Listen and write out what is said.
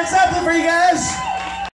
Led Zeppelin for you guys.